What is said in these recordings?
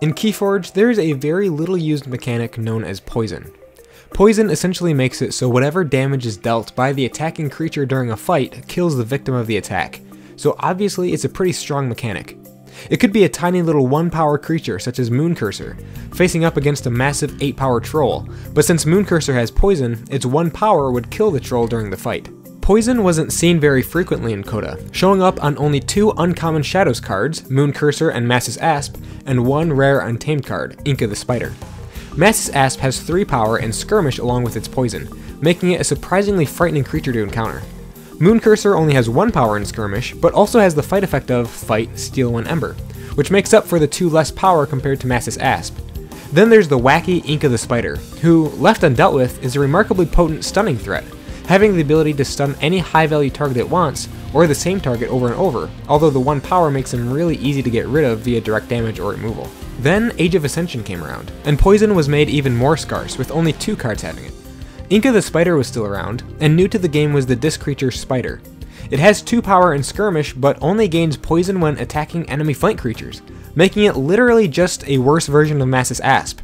In Keyforge, there is a very little used mechanic known as Poison. Poison essentially makes it so whatever damage is dealt by the attacking creature during a fight kills the victim of the attack, so obviously it's a pretty strong mechanic. It could be a tiny little 1 power creature such as Mooncurser, facing up against a massive 8 power troll, but since Mooncurser has poison, its 1 power would kill the troll during the fight. Poison wasn't seen very frequently in CotA, showing up on only two uncommon Shadows cards, Mooncurser and Macis Asp, and one rare Untamed card, Inka the Spider. Macis Asp has 3 power and Skirmish along with its poison, making it a surprisingly frightening creature to encounter. Mooncurser only has 1 power in Skirmish, but also has the fight effect of Fight, Steal 1 Ember, which makes up for the 2 less power compared to Macis Asp. Then there's the wacky Inka the Spider, who, left undealt with, is a remarkably potent stunning threat, having the ability to stun any high value target it wants, or the same target over and over, although the 1 power makes him really easy to get rid of via direct damage or removal. Then Age of Ascension came around, and Poison was made even more scarce, with only 2 cards having it. Inka the Spider was still around, and new to the game was the Disc Creature Spider. It has 2 power in Skirmish, but only gains poison when attacking enemy flank creatures, making it literally just a worse version of Macis Asp.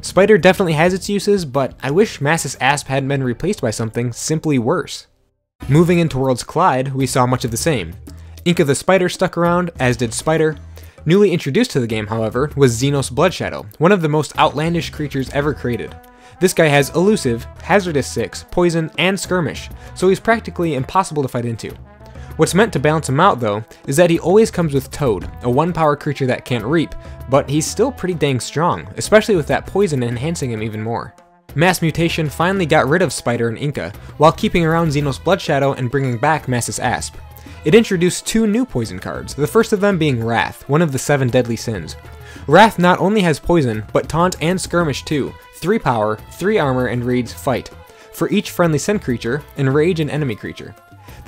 Spider definitely has its uses, but I wish Macis Asp hadn't been replaced by something simply worse. Moving into Worlds Collide, we saw much of the same. Inka the Spider stuck around, as did Spider. Newly introduced to the game, however, was Xenos Bloodshadow, one of the most outlandish creatures ever created. This guy has Elusive, Hazardous 6, Poison, and Skirmish, so he's practically impossible to fight into. What's meant to balance him out though, is that he always comes with Toad, a 1 power creature that can't reap, but he's still pretty dang strong, especially with that poison enhancing him even more. Mass Mutation finally got rid of Spider and Inka, while keeping around Xenos Bloodshadow and bringing back Macis Asp. It introduced two new poison cards, the first of them being Wrath, one of the seven deadly sins. Wrath not only has poison, but taunt and skirmish too, 3 power, 3 armor, and reads Fight, for each friendly Sin creature, and Rage an enemy creature.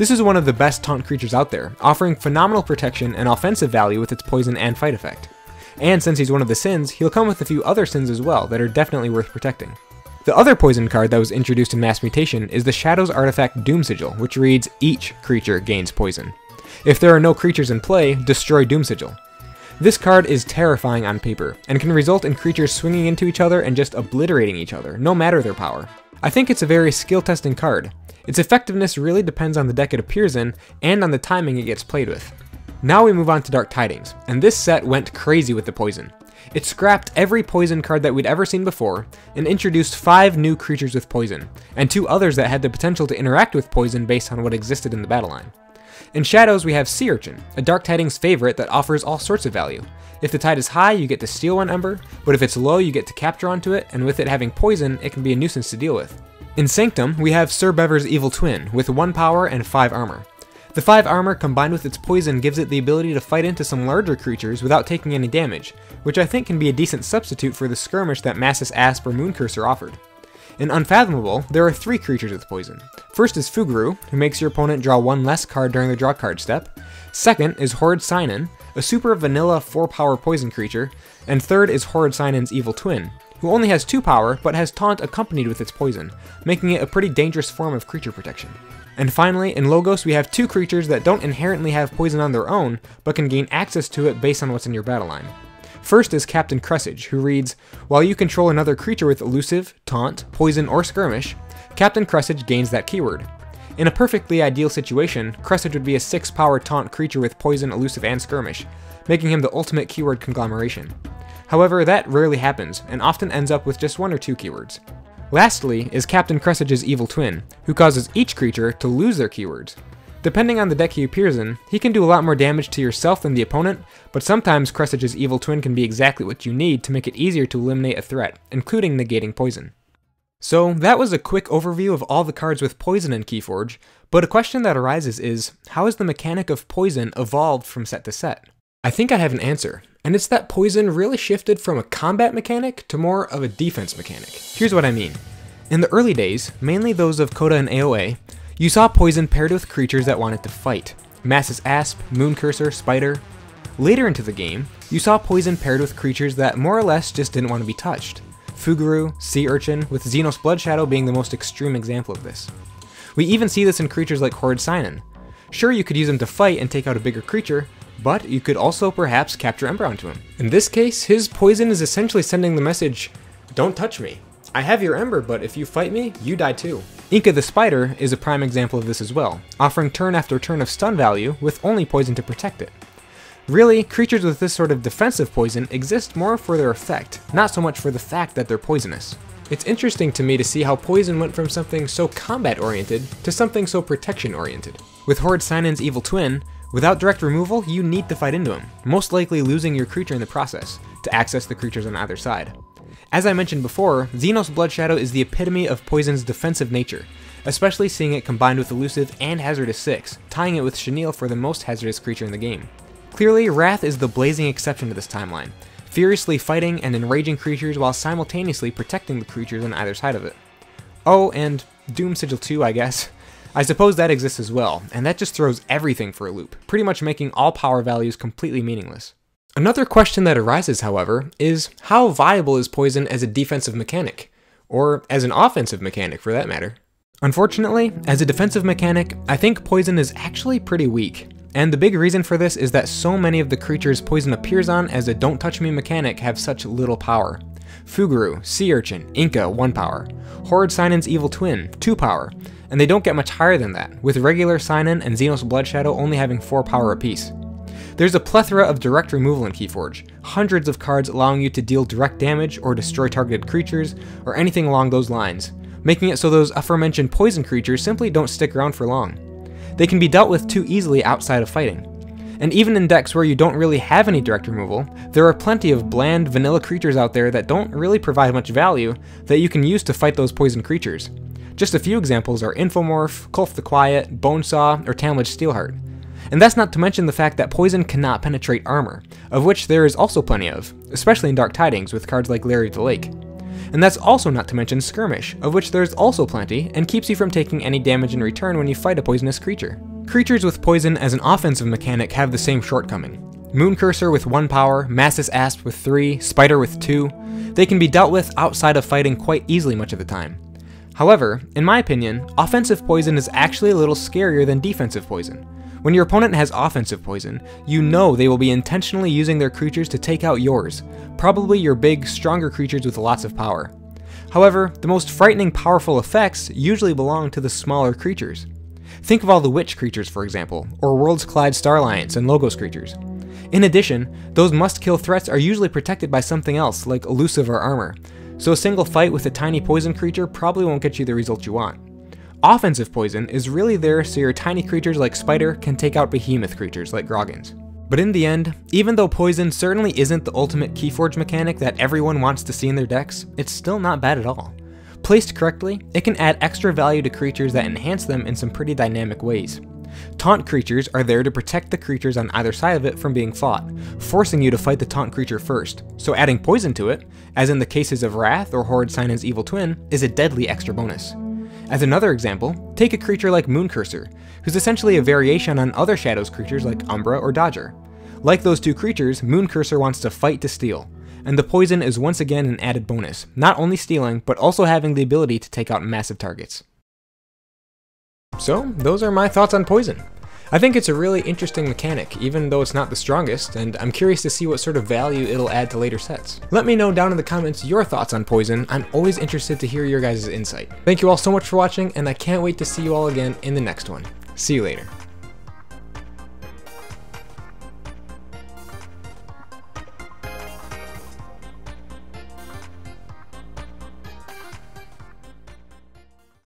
This is one of the best taunt creatures out there, offering phenomenal protection and offensive value with its poison and fight effect. And since he's one of the sins, he'll come with a few other sins as well that are definitely worth protecting. The other poison card that was introduced in Mass Mutation is the Shadows artifact Doom Sigil, which reads, each creature gains poison. If there are no creatures in play, destroy Doom Sigil. This card is terrifying on paper, and can result in creatures swinging into each other and just obliterating each other, no matter their power. I think it's a very skill testing card. Its effectiveness really depends on the deck it appears in, and on the timing it gets played with. Now we move on to Dark Tidings, and this set went crazy with the poison. It scrapped every poison card that we'd ever seen before, and introduced 5 new creatures with poison, and 2 others that had the potential to interact with poison based on what existed in the battle line. In Shadows, we have Sea Urchin, a Dark Tidings favorite that offers all sorts of value. If the tide is high, you get to steal one Ember, but if it's low, you get to capture onto it, and with it having poison, it can be a nuisance to deal with. In Sanctum, we have Sir Bevor's Evil Twin, with 1 power and 5 armor. The 5 armor combined with its poison gives it the ability to fight into some larger creatures without taking any damage, which I think can be a decent substitute for the skirmish that Macis Asp or Mooncurser offered. In Unfathomable, there are three creatures with poison. First is Fuguru, who makes your opponent draw one less card during the draw card step. Second is Horrid Synan, a super vanilla 4 power poison creature. And third is Horrid Synan's Evil Twin, who only has 2 power but has Taunt accompanied with its poison, making it a pretty dangerous form of creature protection. And finally, in Logos we have two creatures that don't inherently have poison on their own, but can gain access to it based on what's in your battle line. First is Captain Cresage, who reads, While you control another creature with Elusive, Taunt, Poison, or Skirmish, Captain Cresage gains that keyword. In a perfectly ideal situation, Cresage would be a 6 power taunt creature with Poison, Elusive, and Skirmish, making him the ultimate keyword conglomeration. However, that rarely happens, and often ends up with just one or two keywords. Lastly is Captain Cresage's Evil Twin, who causes each creature to lose their keywords. Depending on the deck he appears in, he can do a lot more damage to yourself than the opponent, but sometimes Cresage's Evil Twin can be exactly what you need to make it easier to eliminate a threat, including negating poison. So that was a quick overview of all the cards with poison in Keyforge, but a question that arises is, how has the mechanic of poison evolved from set to set? I think I have an answer, and it's that poison really shifted from a combat mechanic to more of a defense mechanic. Here's what I mean. In the early days, mainly those of CotA and AoA, you saw poison paired with creatures that wanted to fight. Macis Asp, Mooncurser, Spider. Later into the game, you saw poison paired with creatures that more or less just didn't want to be touched. Fuguru, Sea Urchin, with Xenos Bloodshadow being the most extreme example of this. We even see this in creatures like Horrid Synan. Sure, you could use them to fight and take out a bigger creature, but you could also perhaps capture Ember onto him. In this case, his poison is essentially sending the message, don't touch me. I have your Ember, but if you fight me, you die too. Inka the Spider is a prime example of this as well, offering turn after turn of stun value with only poison to protect it. Really, creatures with this sort of defensive poison exist more for their effect, not so much for the fact that they're poisonous. It's interesting to me to see how poison went from something so combat oriented to something so protection oriented. With Horrid Synan's Evil Twin, without direct removal, you need to fight into him, most likely losing your creature in the process, to access the creatures on either side. As I mentioned before, Xenos Bloodshadow is the epitome of Poison's defensive nature, especially seeing it combined with Elusive and Hazardous 6, tying it with Chenille for the most hazardous creature in the game. Clearly, Wrath is the blazing exception to this timeline, furiously fighting and enraging creatures while simultaneously protecting the creatures on either side of it. Oh, and Doom Sigil 2, I guess. I suppose that exists as well, and that just throws everything for a loop, pretty much making all power values completely meaningless. Another question that arises, however, is how viable is poison as a defensive mechanic? Or as an offensive mechanic, for that matter? Unfortunately, as a defensive mechanic, I think poison is actually pretty weak, and the big reason for this is that so many of the creatures poison appears on as a don't touch me mechanic have such little power. Fuguru, Sea Urchin, Inka, 1 power. Horrid Synan's Evil Twin, 2 power. And they don't get much higher than that, with regular Synan and Xenos Bloodshadow only having 4 power apiece. There's a plethora of direct removal in Keyforge, hundreds of cards allowing you to deal direct damage or destroy targeted creatures, or anything along those lines, making it so those aforementioned poison creatures simply don't stick around for long. They can be dealt with too easily outside of fighting. And even in decks where you don't really have any direct removal, there are plenty of bland, vanilla creatures out there that don't really provide much value that you can use to fight those poison creatures. Just a few examples are Infomorph, Kulf the Quiet, Bonesaw, or Tamlin Steelheart. And that's not to mention the fact that poison cannot penetrate armor, of which there is also plenty of, especially in Dark Tidings with cards like Larry the Lake. And that's also not to mention Skirmish, of which there's also plenty, and keeps you from taking any damage in return when you fight a poisonous creature. Creatures with poison as an offensive mechanic have the same shortcoming. Mooncurser with 1 power, Macis Asp with 3, Spider with 2, they can be dealt with outside of fighting quite easily much of the time. However, in my opinion, offensive poison is actually a little scarier than defensive poison. When your opponent has offensive poison, you know they will be intentionally using their creatures to take out yours, probably your big, stronger creatures with lots of power. However, the most frightening powerful effects usually belong to the smaller creatures. Think of all the witch creatures, for example, or Worlds Collide Star Alliance and Logos creatures. In addition, those must-kill threats are usually protected by something else, like elusive or armor, so a single fight with a tiny poison creature probably won't get you the result you want. Offensive poison is really there so your tiny creatures like Spider can take out behemoth creatures like Groggins. But in the end, even though poison certainly isn't the ultimate Keyforge mechanic that everyone wants to see in their decks, it's still not bad at all. Placed correctly, it can add extra value to creatures that enhance them in some pretty dynamic ways. Taunt creatures are there to protect the creatures on either side of it from being fought, forcing you to fight the taunt creature first, so adding poison to it, as in the cases of Wrath or Horrid Synan's Evil Twin, is a deadly extra bonus. As another example, take a creature like Mooncurser, who's essentially a variation on other Shadows creatures like Umbra or Dodger. Like those two creatures, Mooncurser wants to fight to steal, and the poison is once again an added bonus, not only stealing, but also having the ability to take out massive targets. So, those are my thoughts on poison. I think it's a really interesting mechanic, even though it's not the strongest, and I'm curious to see what sort of value it'll add to later sets. Let me know down in the comments your thoughts on Poison, I'm always interested to hear your guys' insight. Thank you all so much for watching, and I can't wait to see you all again in the next one. See you later.